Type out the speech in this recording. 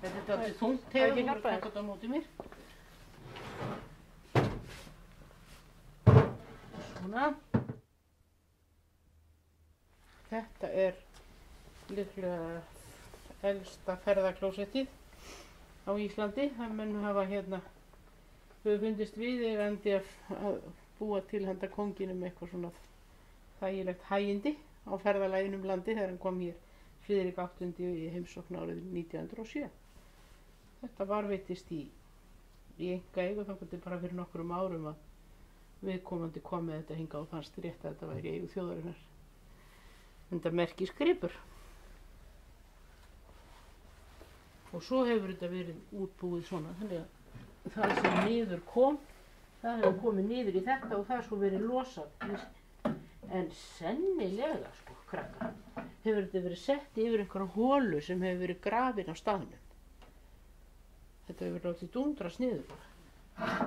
þetta er þungt er hefur, ekki þú verður þér? taka þetta á móti mér. Svona. Þetta er líklega elsta ferðaklósettið á Íslandi. Það mun hafa hérna, við fundist við eirandi að, að búa til handa konginum eitthvað svona þægilegt hægindi á ferðalæginum landi þegar hann kom hér Friðrik VIII í heimsókn árið 1907. Þetta var veitist í, í enga eigu þá gæti bara fyrir nokkrum árum að viðkomandi kom með þetta hinga og fannst rétt að þetta væri eigu þjóðarinnar. Þetta merki skripur. Og svo hefur þetta verið útbúið svona, þannig að það sem niður kom, það hefur komið niður í þetta og það svo verið losað. En sennilega, sko, krakkar, hefur þetta verið sett yfir einhverja hólu sem hefur verið grafin á staðnum. Þetta hefur verið látið dundra sniður bara.